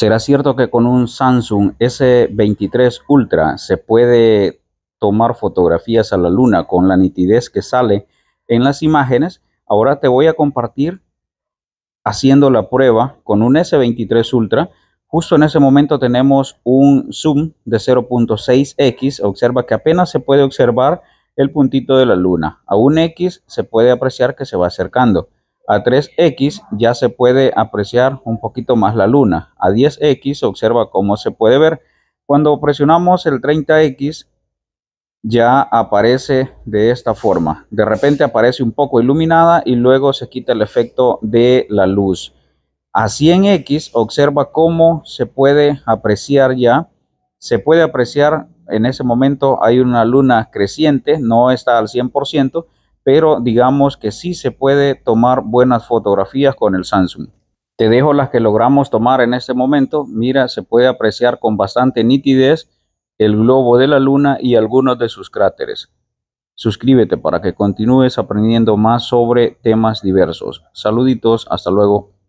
¿Será cierto que con un Samsung S23 Ultra se puede tomar fotografías a la luna con la nitidez que sale en las imágenes? Ahora te voy a compartir haciendo la prueba con un S23 Ultra. Justo en ese momento tenemos un zoom de 0.6x. Observa que apenas se puede observar el puntito de la luna. A un X se puede apreciar que se va acercando. A 3X ya se puede apreciar un poquito más la luna. A 10X observa cómo se puede ver. Cuando presionamos el 30X ya aparece de esta forma. De repente aparece un poco iluminada y luego se quita el efecto de la luz. A 100X observa cómo se puede apreciar ya. Se puede apreciar en ese momento hay una luna creciente, no está al 100%, pero digamos que sí se puede tomar buenas fotografías con el Samsung. Te dejo las que logramos tomar en este momento. Mira, se puede apreciar con bastante nitidez el globo de la luna y algunos de sus cráteres. Suscríbete para que continúes aprendiendo más sobre temas diversos. Saluditos, hasta luego.